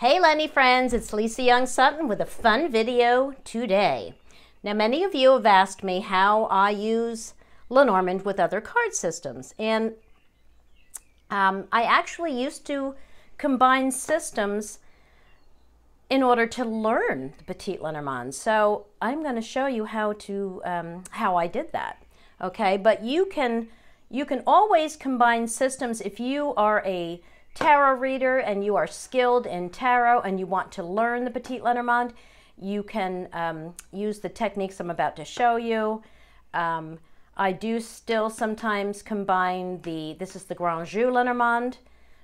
Hey Lenny friends, it's Lisa Young Sutton with a fun video today. Now many of you have asked me how I use Lenormand with other card systems and um, I actually used to combine systems in order to learn the Petit Lenormand. So I'm going to show you how to um, how I did that. Okay, but you can you can always combine systems if you are a tarot reader and you are skilled in tarot and you want to learn the Petit Lenormand. You can um, use the techniques I'm about to show you. Um, I do still sometimes combine the, this is the Grand Jeu Lenormand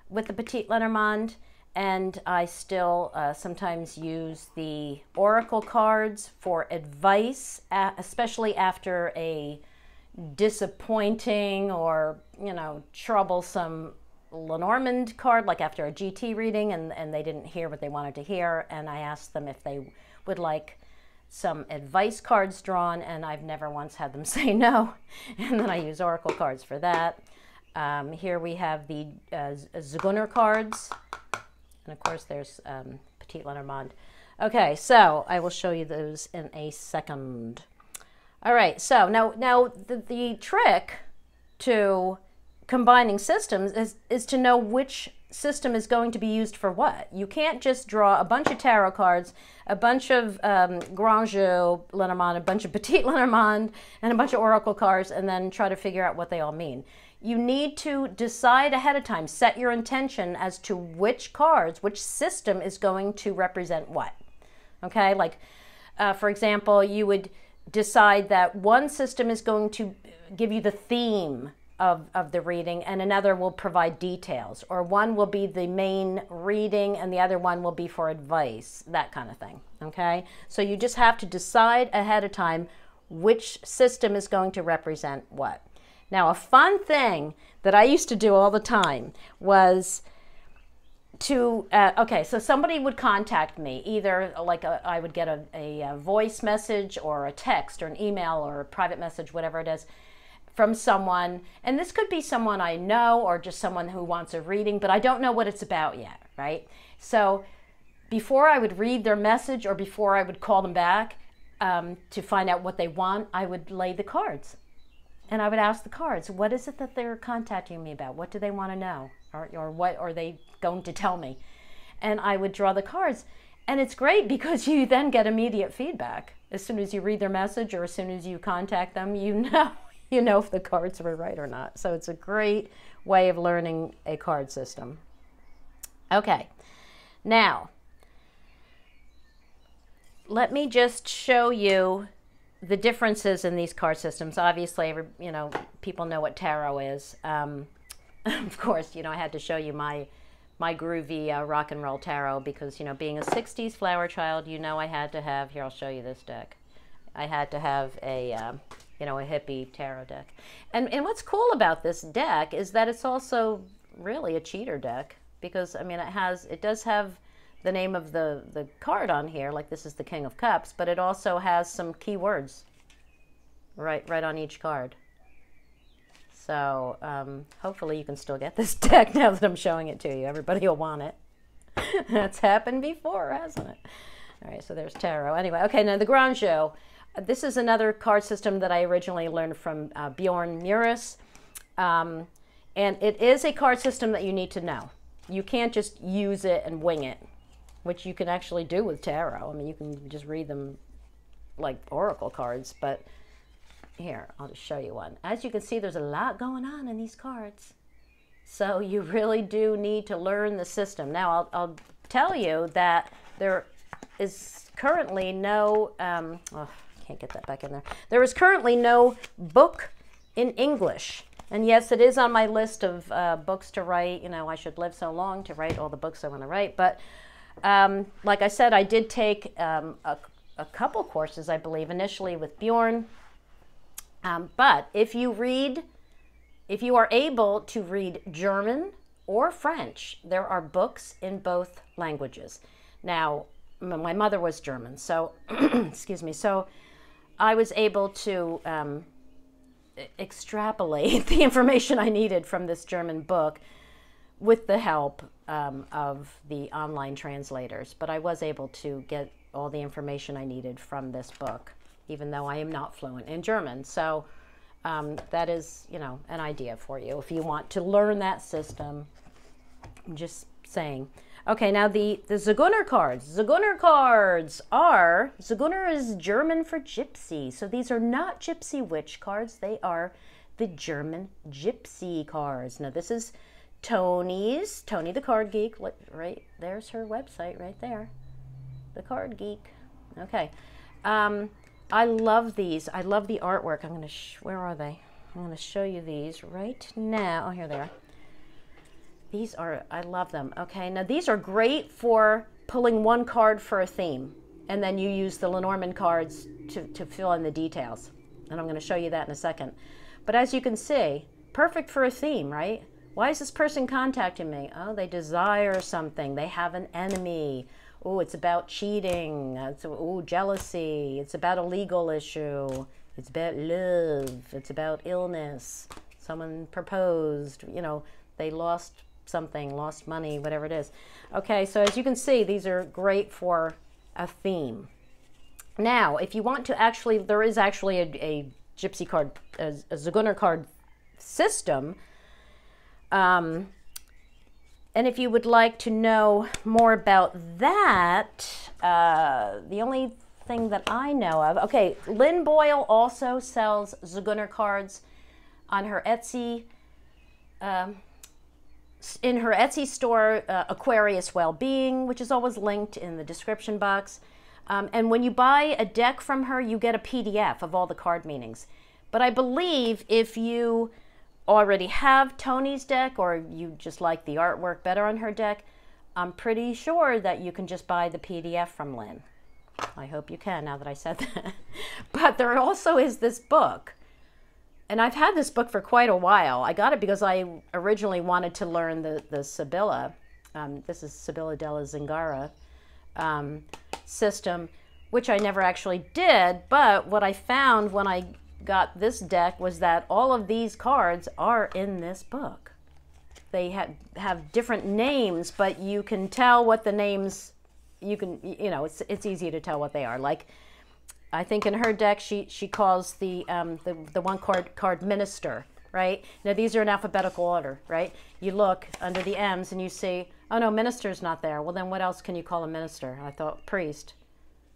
with the Petit Lenormand and I still uh, sometimes use the oracle cards for advice, especially after a disappointing or you know troublesome Lenormand card, like after a GT reading, and, and they didn't hear what they wanted to hear, and I asked them if they would like some advice cards drawn, and I've never once had them say no. And then I use oracle cards for that. Um, here we have the uh, Zigeuner cards, and of course, there's um, Petit Lenormand. Okay, so I will show you those in a second. All right, so now, now the, the trick to combining systems is, is to know which system is going to be used for what. You can't just draw a bunch of tarot cards, a bunch of um, Grand Jeu Lenormand, a bunch of Petit Lenormand, and a bunch of Oracle cards, and then try to figure out what they all mean you need to decide ahead of time, set your intention as to which cards, which system is going to represent what. Okay, like uh, for example, you would decide that one system is going to give you the theme of, of the reading and another will provide details, or one will be the main reading and the other one will be for advice, that kind of thing. Okay, so you just have to decide ahead of time which system is going to represent what. Now, a fun thing that I used to do all the time was to uh, okay so somebody would contact me either like a, I would get a, a, a, voice message or a text or an email or a private message whatever it is from someone and this could be someone i know or just someone who wants a reading but i don't know what it's about yet right so before i would read their message or before i would call them back um, to find out what they want i would lay the cards and I would ask the cards, what is it that they're contacting me about? What do they want to know? Or, or what are they going to tell me? And I would draw the cards. And it's great because you then get immediate feedback. As soon as you read their message or as soon as you contact them, you know you know if the cards were right or not. So it's a great way of learning a card system. Okay. Now, let me just show you the differences in these card systems, obviously, you know, people know what tarot is. Um, of course, you know, I had to show you my my groovy uh, rock and roll tarot because, you know, being a 60s flower child, you know I had to have, here, I'll show you this deck. I had to have a, uh, you know, a hippie tarot deck. And, and what's cool about this deck is that it's also really a cheater deck because, I mean, it has, it does have the name of the, the card on here, like this is the King of Cups, but it also has some keywords right, right on each card. So um, hopefully you can still get this deck now that I'm showing it to you. Everybody will want it. That's happened before, hasn't it? All right, so there's tarot. Anyway, okay, now the Grand Jeu. This is another card system that I originally learned from uh, Bjorn Meuris. Um, and it is a card system that you need to know. You can't just use it and wing it which you can actually do with tarot. I mean, you can just read them like oracle cards, but here, I'll just show you one. As you can see, there's a lot going on in these cards. So you really do need to learn the system. Now, I'll, I'll tell you that there is currently no, um, oh, can't get that back in there. There is currently no book in English. And yes, it is on my list of uh, books to write. You know, I should live so long to write all the books I want to write. But um, like I said, I did take um, a, a, couple courses, I believe, initially with Bjorn. Um, but if you read, if you are able to read German or French, there are books in both languages. Now, my mother was German, so, excuse me, so I was able to um, extrapolate the information I needed from this German book with the help um, of the online translators, but I was able to get all the information I needed from this book, even though I am not fluent in German. So um, that is, you know, an idea for you if you want to learn that system. I'm just saying. Okay, now the, the Zigeuner cards. Zigeuner cards are, Zigeuner is German for gypsy. So these are not gypsy witch cards. They are the German gypsy cards. Now this is Tony's, Tony the Card Geek. Right, there's her website right there. The Card Geek. Okay. Um, I love these. I love the artwork. I'm going to, where are they? I'm going to show you these right now. Oh, here they are. These are, I love them. Okay, now these are great for pulling one card for a theme, and then you use the Lenormand cards to, to fill in the details. And I'm going to show you that in a second. But as you can see, perfect for a theme, right? Why is this person contacting me? Oh, they desire something. They have an enemy. Oh, it's about cheating. It's oh, jealousy. It's about a legal issue. It's about love. It's about illness. Someone proposed. You know, they lost something, lost money, whatever it is. Okay, so as you can see, these are great for a theme. Now, if you want to actually, there is actually a, a gypsy card, a, a card system. Um, and if you would like to know more about that, uh, the only thing that I know of, okay, Lynn Boyle also sells Zigeuner cards on her Etsy. Um, in her Etsy store, uh, Aquarius Wellbeing, which is always linked in the description box. Um, and when you buy a deck from her, you get a PDF of all the card meanings. But I believe if you already have Tony's deck or you just like the artwork better on her deck, I'm pretty sure that you can just buy the PDF from Lynn. I hope you can now that I said that. but there also is this book and I've had this book for quite a while. I got it because I originally wanted to learn the, the Sibilla. Um, this is Sibilla della Zingara um, system, which I never actually did. But what I found when I got this deck was that all of these cards are in this book. They have, have different names, but you can tell what the names, you can, you know, it's, it's easy to tell what they are. Like I think in her deck she she calls the um, the the one card card minister, right? Now these are in alphabetical order, right? You look under the M's and you see, oh no, minister's not there. Well then what else can you call a minister? I thought priest.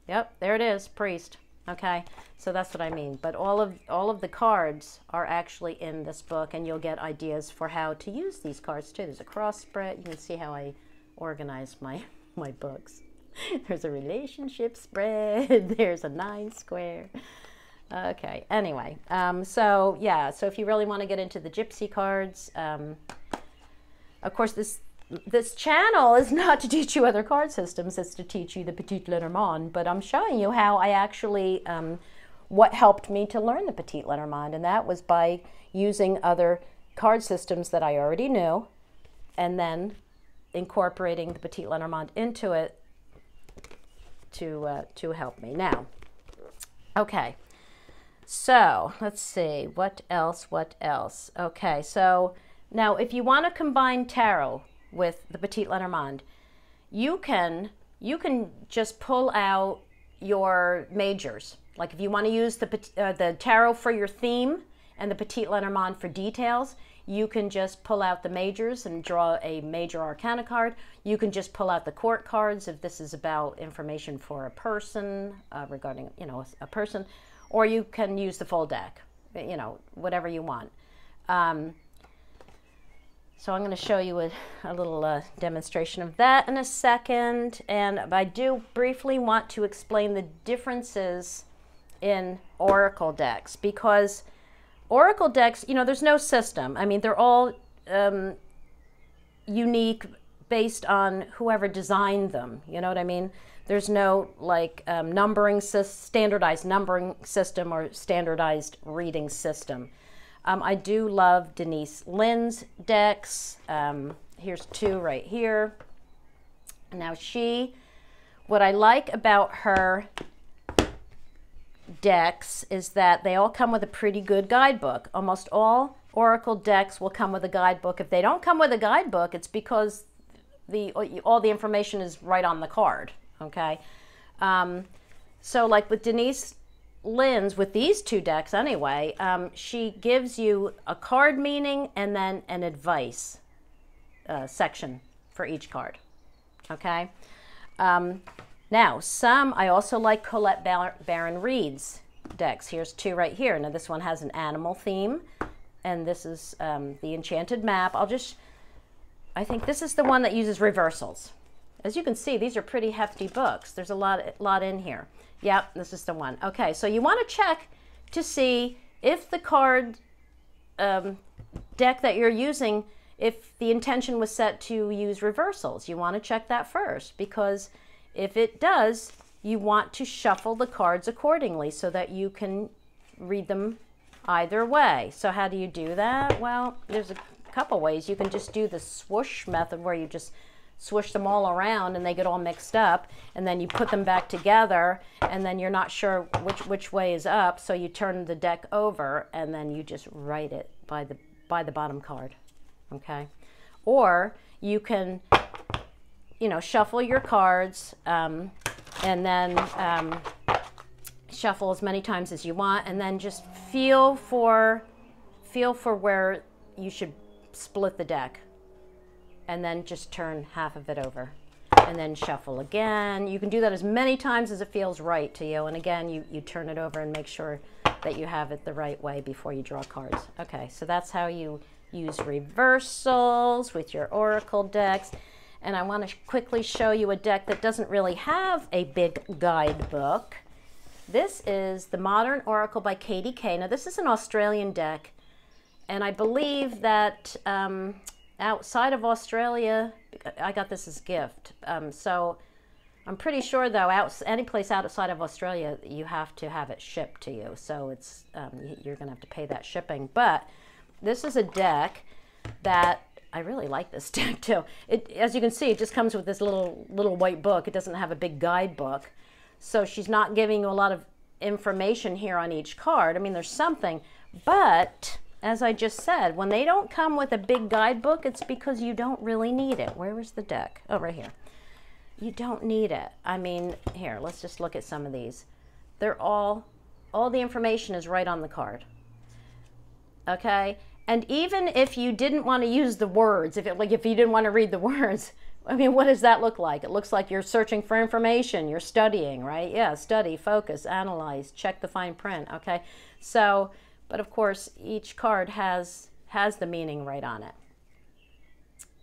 Yep, there it is, priest. Okay, so that's what I mean. But all of all of the cards are actually in this book, and you'll get ideas for how to use these cards too. There's a cross spread. You can see how I organize my my books. There's a relationship spread. There's a nine square. Okay, anyway, um, so yeah, so if you really want to get into the gypsy cards, um, of course, this this channel is not to teach you other card systems, it's to teach you the Petit Lenormand, but I'm showing you how I actually, um, what helped me to learn the Petit Lenormand, and that was by using other card systems that I already knew, and then incorporating the Petit Lenormand into it to, uh, to help me. Now, okay, so let's see, what else, what else? Okay, so now if you want to combine tarot with the Petit Lenormand, you can, you can just pull out your majors. Like if you want to use the, uh, the tarot for your theme and the Petit Lenormand for details, you can just pull out the majors and draw a major arcana card. You can just pull out the court cards if this is about information for a person uh, regarding, you know, a person, or you can use the full deck, you know, whatever you want. Um, so I'm going to show you a, a little uh, demonstration of that in a second. And I do briefly want to explain the differences in Oracle decks because Oracle decks, you know, there's no system. I mean, they're all um, unique based on whoever designed them. You know what I mean? There's no like um, numbering, standardized numbering system or standardized reading system. Um, I do love Denise Linn's decks. Um, here's two right here. Now she, what I like about her decks is that they all come with a pretty good guidebook. Almost all Oracle decks will come with a guidebook. If they don't come with a guidebook, it's because the all the information is right on the card. Okay, um, so like with Denise Linn's, with these two decks anyway, um, she gives you a card meaning and then an advice uh, section for each card. Okay. Um, now, some I also like Colette Baron Reid's decks. Here's two right here. Now, this one has an animal theme, and this is um, the Enchanted Map. I'll just, I think this is the one that uses reversals. As you can see, these are pretty hefty books. There's a lot, lot in here. Yep, this is the one. Okay, so you want to check to see if the card um, deck that you're using, if the intention was set to use reversals. You want to check that first because if it does, you want to shuffle the cards accordingly so that you can read them either way. So how do you do that? Well, there's a couple ways. You can just do the swoosh method where you just swish them all around and they get all mixed up and then you put them back together and then you're not sure which which way is up so you turn the deck over and then you just write it by the by the bottom card okay or you can you know shuffle your cards um, and then um, shuffle as many times as you want and then just feel for feel for where you should split the deck and then just turn half of it over and then shuffle again. You can do that as many times as it feels right to you. And again, you, you turn it over and make sure that you have it the right way before you draw cards. Okay, so that's how you use reversals with your Oracle decks. And I want to quickly show you a deck that doesn't really have a big guidebook. This is the Modern Oracle by Katie Kay. Now, this is an Australian deck, and I believe that um, outside of Australia, I got this as a gift. Um, so I'm pretty sure though, out, any place outside of Australia, you have to have it shipped to you. So it's um, you're going to have to pay that shipping. But this is a deck that I really like this deck too. It, as you can see, it just comes with this little little white book. It doesn't have a big guidebook. So she's not giving you a lot of information here on each card. I mean, there's something, but as I just said, when they don't come with a big guidebook, it's because you don't really need it. Where is the deck? Oh, right here. You don't need it. I mean, here, let's just look at some of these. They're all, all the information is right on the card. Okay? And even if you didn't want to use the words, if it, like if you didn't want to read the words, I mean, what does that look like? It looks like you're searching for information, you're studying, right? Yeah, study, focus, analyze, check the fine print, okay? So, but of course, each card has, has the meaning right on it.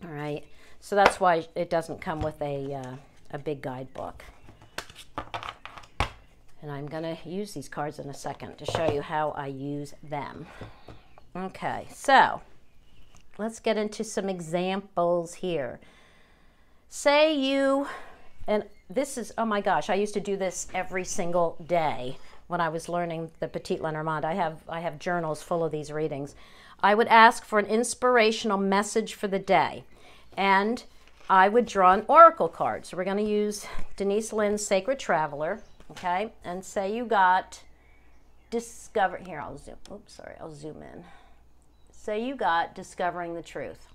All right, so that's why it doesn't come with a, uh, a big guidebook. And I'm going to use these cards in a second to show you how I use them. Okay, so let's get into some examples here. Say you, and this is, oh my gosh, I used to do this every single day when I was learning the Petit Lenormand. I have, I have journals full of these readings. I would ask for an inspirational message for the day. And I would draw an oracle card. So we're going to use Denise Linn's Sacred Traveler, okay? And say you got discover here, I'll zoom. Oops, sorry, I'll zoom in. Say you got discovering the truth.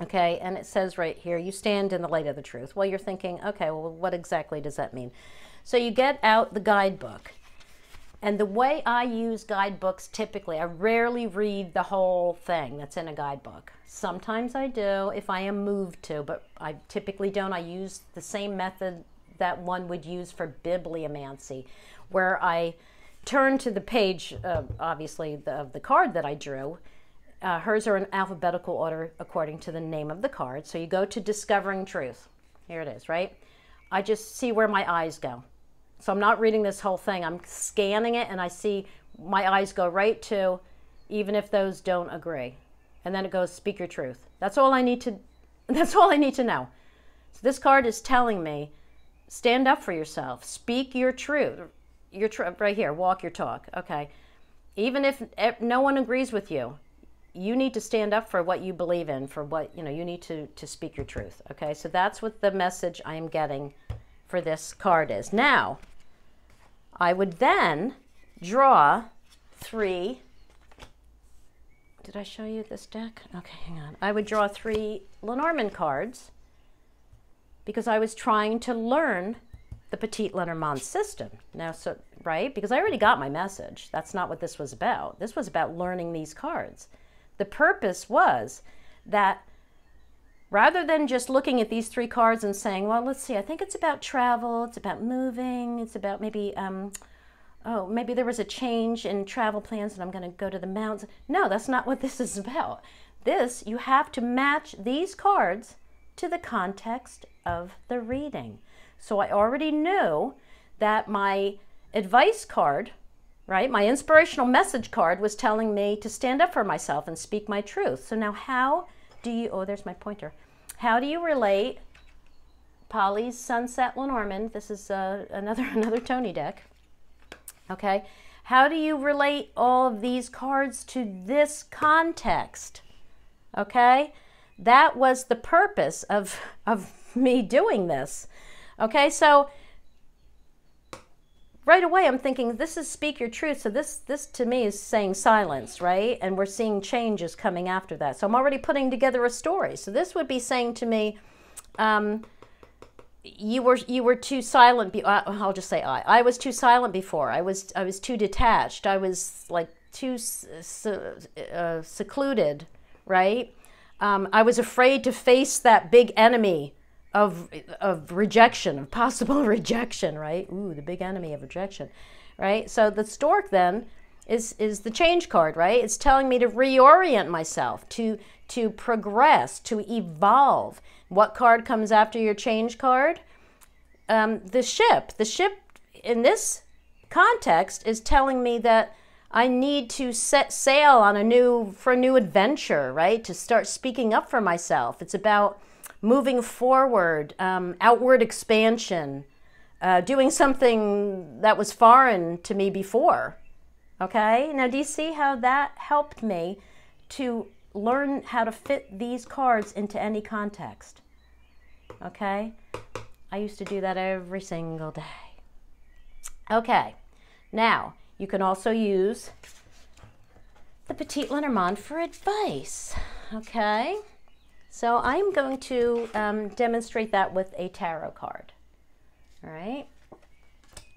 Okay, and it says right here, you stand in the light of the truth. Well, you're thinking, okay, well, what exactly does that mean? So you get out the guidebook and the way I use guidebooks typically, I rarely read the whole thing that's in a guidebook. Sometimes I do if I am moved to, but I typically don't. I use the same method that one would use for bibliomancy, where I turn to the page, uh, obviously, the, of the card that I drew. Uh, hers are in alphabetical order according to the name of the card. So you go to Discovering Truth. Here it is, right? I just see where my eyes go. So I'm not reading this whole thing. I'm scanning it and I see my eyes go right to even if those don't agree. And then it goes speak your truth. That's all I need to that's all I need to know. So this card is telling me stand up for yourself. Speak your truth. Your truth right here. Walk your talk. Okay. Even if no one agrees with you, you need to stand up for what you believe in, for what, you know, you need to to speak your truth. Okay? So that's what the message I am getting for this card is. Now, I would then draw three. Did I show you this deck? Okay, hang on. I would draw three Lenormand cards because I was trying to learn the Petit Lenormand system. Now, so, right? Because I already got my message. That's not what this was about. This was about learning these cards. The purpose was that rather than just looking at these three cards and saying, well, let's see, I think it's about travel, it's about moving, it's about maybe, um, oh, maybe there was a change in travel plans and I'm going to go to the mountains. No, that's not what this is about. This, you have to match these cards to the context of the reading. So I already knew that my advice card, right, my inspirational message card was telling me to stand up for myself and speak my truth. So now how do you, oh, there's my pointer. How do you relate Polly's Sunset Lenormand? This is uh, another, another Tony deck. Okay. How do you relate all of these cards to this context? Okay. That was the purpose of, of me doing this. Okay, so right away I'm thinking this is speak your truth. So this this to me is saying silence, right? And we're seeing changes coming after that. So I'm already putting together a story. So this would be saying to me, um, you were you were too silent. I'll just say I. I was too silent before. I was I was too detached. I was like too uh, secluded, right? Um, I was afraid to face that big enemy of of rejection, of possible rejection, right? Ooh, the big enemy of rejection, right? So the stork then is is the change card, right? It's telling me to reorient myself, to to progress, to evolve. What card comes after your change card? Um, the ship. The ship in this context is telling me that I need to set sail on a new for a new adventure, right? To start speaking up for myself. It's about moving forward, um, outward expansion, uh, doing something that was foreign to me before. Okay, now do you see how that helped me to learn how to fit these cards into any context? Okay, I used to do that every single day. Okay, now you can also use the Petit Lenormand for advice. Okay. So I'm going to um, demonstrate that with a tarot card. All right.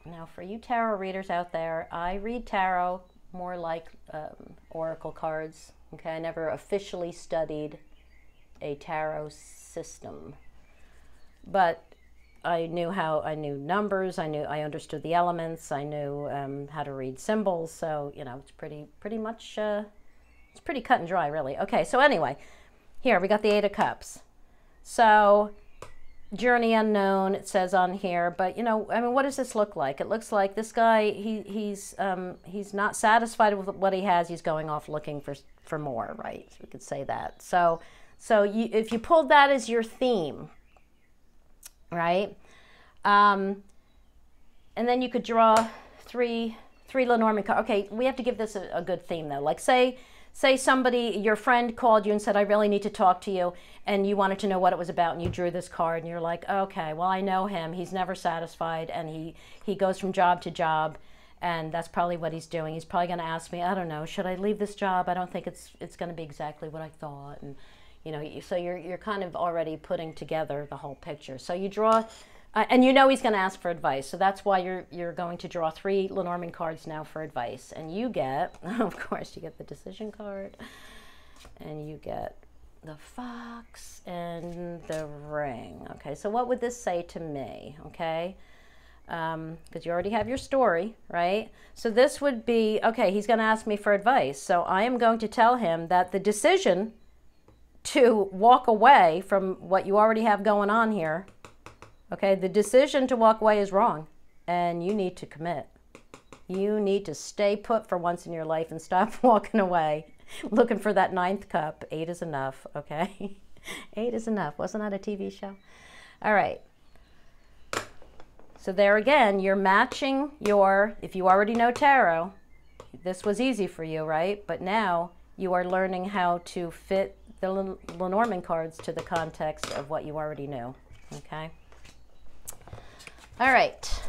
Now for you tarot readers out there, I read tarot more like um, oracle cards. Okay, I never officially studied a tarot system, but I knew how I knew numbers. I knew I understood the elements. I knew um, how to read symbols. So you know, it's pretty pretty much uh, it's pretty cut and dry, really. Okay, so anyway, here, we got the Eight of Cups. So, journey unknown, it says on here. But, you know, I mean, what does this look like? It looks like this guy, he, he's, um, he's not satisfied with what he has. He's going off looking for, for more, right? We could say that. So, so you, if you pulled that as your theme, right? Um, and then you could draw three, three Lenormand cards. Okay, we have to give this a, a good theme, though. Like, say say somebody, your friend called you and said, I really need to talk to you, and you wanted to know what it was about, and you drew this card, and you're like, okay, well, I know him. He's never satisfied, and he, he goes from job to job, and that's probably what he's doing. He's probably going to ask me, I don't know, should I leave this job? I don't think it's, it's going to be exactly what I thought. And, you know, so you're, you're kind of already putting together the whole picture. So you draw uh, and you know he's going to ask for advice, so that's why you're you're going to draw three Lenormand cards now for advice, and you get, of course, you get the decision card, and you get the fox and the ring. Okay, so what would this say to me? Okay, because um, you already have your story, right? So this would be okay. He's going to ask me for advice, so I am going to tell him that the decision to walk away from what you already have going on here Okay, the decision to walk away is wrong, and you need to commit. You need to stay put for once in your life and stop walking away looking for that ninth cup. Eight is enough, okay? Eight is enough. Wasn't that a TV show? All right. So there again, you're matching your, if you already know tarot, this was easy for you, right? But now you are learning how to fit the Lenormand cards to the context of what you already knew, okay? All right.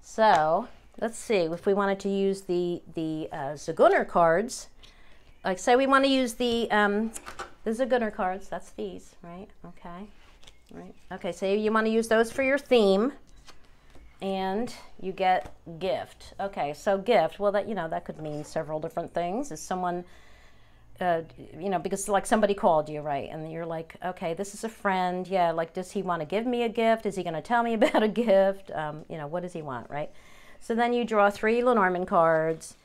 So let's see if we wanted to use the the uh, Zigeuner cards. Like say we want to use the um, the Zigeuner cards. That's these, right? Okay. Right. Okay, so you want to use those for your theme and you get gift. Okay, so gift, well that you know, that could mean several different things. Is someone uh, you know, because like somebody called you, right? And you're like, okay, this is a friend. Yeah, like, does he want to give me a gift? Is he going to tell me about a gift? Um, you know, what does he want, right? So then you draw three Lenormand cards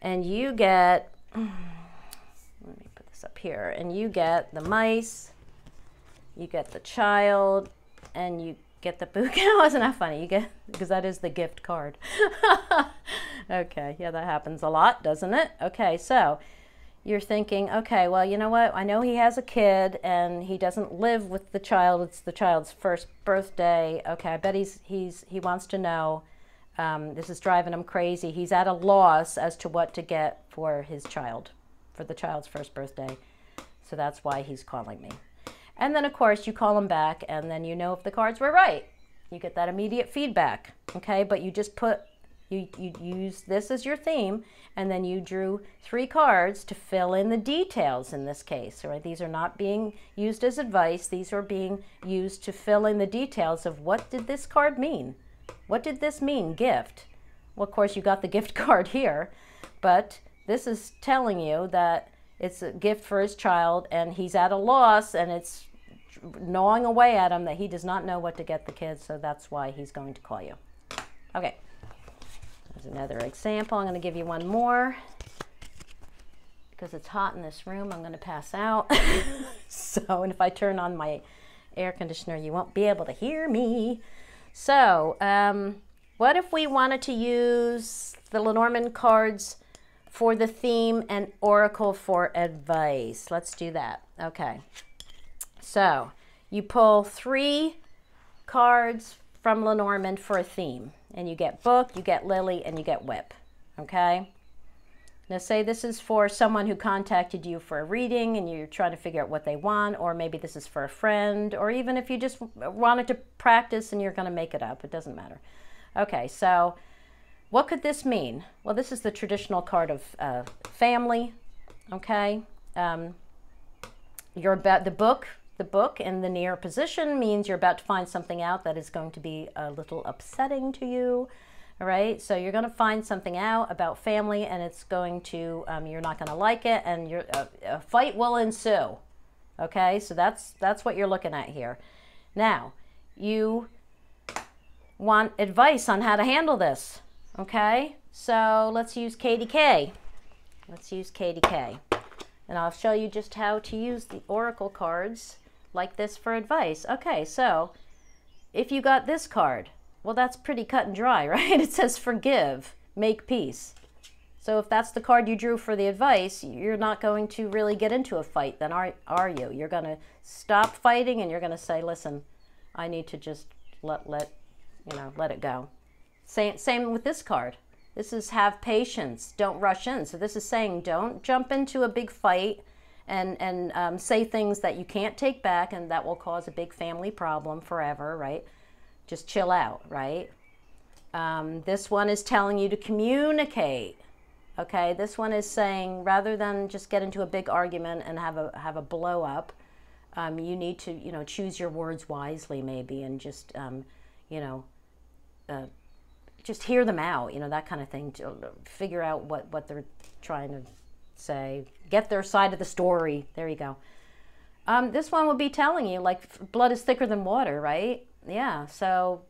and you get, let me put this up here, and you get the mice, you get the child, and you get the bouquet. Isn't that funny? You get, because that is the gift card. okay, yeah, that happens a lot, doesn't it? Okay, so you're thinking, okay, well, you know what? I know he has a kid and he doesn't live with the child. It's the child's first birthday. Okay, I bet he's he's he wants to know. Um, this is driving him crazy. He's at a loss as to what to get for his child, for the child's first birthday. So that's why he's calling me. And then, of course, you call him back, and then you know if the cards were right. You get that immediate feedback, okay? But you just put you, you use this as your theme, and then you drew three cards to fill in the details in this case. Right? These are not being used as advice. These are being used to fill in the details of what did this card mean? What did this mean, gift? Well, of course, you got the gift card here, but this is telling you that it's a gift for his child and he's at a loss and it's gnawing away at him that he does not know what to get the kids, so that's why he's going to call you. Okay. There's another example. I'm going to give you one more. Because it's hot in this room, I'm going to pass out. so, and if I turn on my air conditioner, you won't be able to hear me. So, um, what if we wanted to use the Lenormand cards for the theme and Oracle for advice? Let's do that. Okay. So, you pull three cards from Lenormand for a theme and you get book, you get lily, and you get whip. Okay? Now, say this is for someone who contacted you for a reading and you're trying to figure out what they want, or maybe this is for a friend, or even if you just wanted to practice and you're going to make it up, it doesn't matter. Okay, so what could this mean? Well, this is the traditional card of uh, family. Okay, um, you're the book the book in the near position means you're about to find something out that is going to be a little upsetting to you. All right, so you're going to find something out about family, and it's going to um, you're not going to like it, and you uh, a fight will ensue. Okay, so that's that's what you're looking at here. Now, you want advice on how to handle this. Okay, so let's use KDK. Let's use KDK. And I'll show you just how to use the Oracle cards like this for advice. Okay, so if you got this card, well, that's pretty cut and dry, right? It says forgive, make peace. So if that's the card you drew for the advice, you're not going to really get into a fight, then are, are you? You're going to stop fighting and you're going to say, listen, I need to just let, let, you know, let it go. Same, same with this card. This is have patience, don't rush in. So this is saying don't jump into a big fight and and um, say things that you can't take back and that will cause a big family problem forever right? Just chill out right? Um, this one is telling you to communicate okay? This one is saying rather than just get into a big argument and have a have a blow up um, you need to you know choose your words wisely maybe and just um, you know uh, just hear them out you know that kind of thing to figure out what what they're trying to say, get their side of the story. There you go. Um, this one will be telling you like blood is thicker than water, right? Yeah. So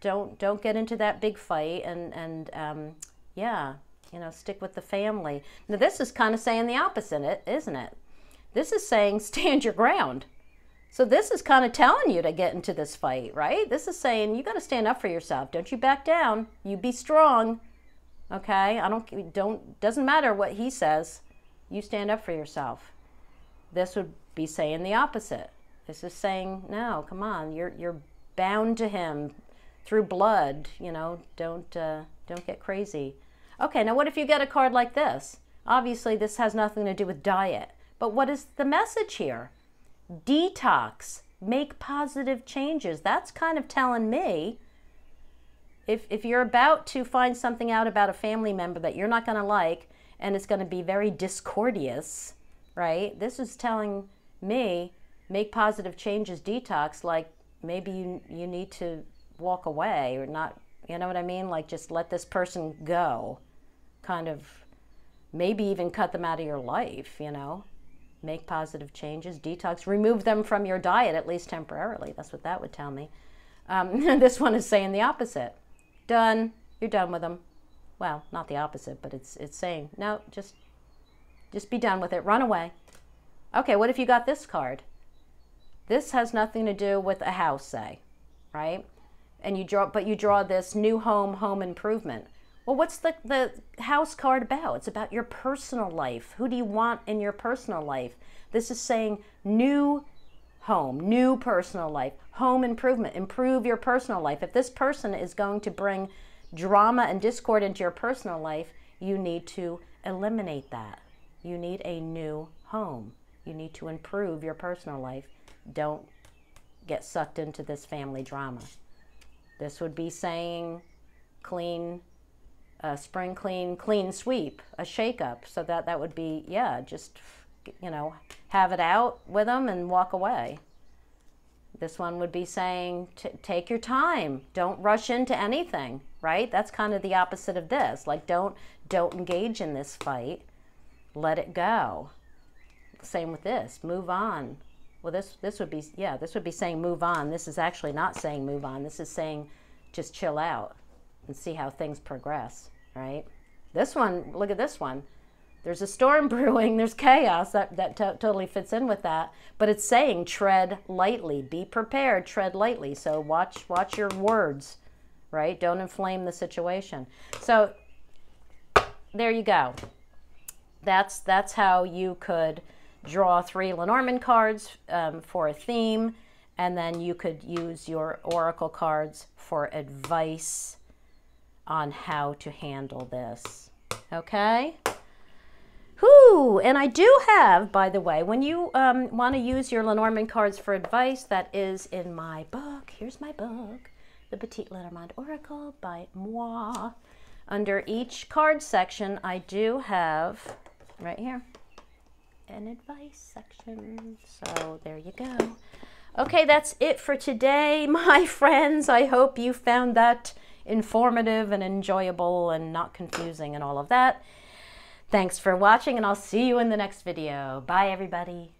don't don't get into that big fight and and um, yeah, you know, stick with the family. Now this is kind of saying the opposite, isn't it? This is saying stand your ground. So this is kind of telling you to get into this fight, right? This is saying you got to stand up for yourself. Don't you back down. You be strong. Okay? I don't don't doesn't matter what he says you stand up for yourself. This would be saying the opposite. This is saying, no, come on, you're you're bound to him through blood. You know, don't uh, don't get crazy. Okay, now what if you get a card like this? Obviously, this has nothing to do with diet, but what is the message here? Detox, make positive changes. That's kind of telling me if if you're about to find something out about a family member that you're not going to like, and it's going to be very discordious, right? This is telling me make positive changes, detox, like maybe you, you need to walk away or not, you know what I mean? Like just let this person go. Kind of maybe even cut them out of your life, you know? Make positive changes, detox, remove them from your diet, at least temporarily. That's what that would tell me. Um, this one is saying the opposite. Done. You're done with them. Well, not the opposite, but it's it's saying no. Just just be done with it. Run away. Okay. What if you got this card? This has nothing to do with a house, say, right? And you draw, but you draw this new home, home improvement. Well, what's the, the house card about? It's about your personal life. Who do you want in your personal life? This is saying new home, new personal life, home improvement, improve your personal life. If this person is going to bring drama and discord into your personal life, you need to eliminate that. You need a new home. You need to improve your personal life. Don't get sucked into this family drama. This would be saying clean a spring clean, clean sweep, a shake up. So that that would be yeah, just you know, have it out with them and walk away. This one would be saying take your time. Don't rush into anything, right? That's kind of the opposite of this. Like don't don't engage in this fight. Let it go. Same with this. Move on. Well, this this would be yeah, this would be saying move on. This is actually not saying move on. This is saying just chill out and see how things progress, right? This one, look at this one. There's a storm brewing, there's chaos. That, that totally fits in with that. But it's saying tread lightly, be prepared, tread lightly. So watch, watch your words, right? Don't inflame the situation. So there you go. That's, that's how you could draw three Lenormand cards um, for a theme, and then you could use your oracle cards for advice on how to handle this. Okay? Whew, and I do have, by the way, when you um, want to use your Lenormand cards for advice, that is in my book. Here's my book, The Petit Lenormand Oracle by moi. Under each card section, I do have, right here, an advice section. So there you go. Okay, that's it for today, my friends. I hope you found that informative and enjoyable and not confusing and all of that. Thanks for watching and I'll see you in the next video. Bye everybody.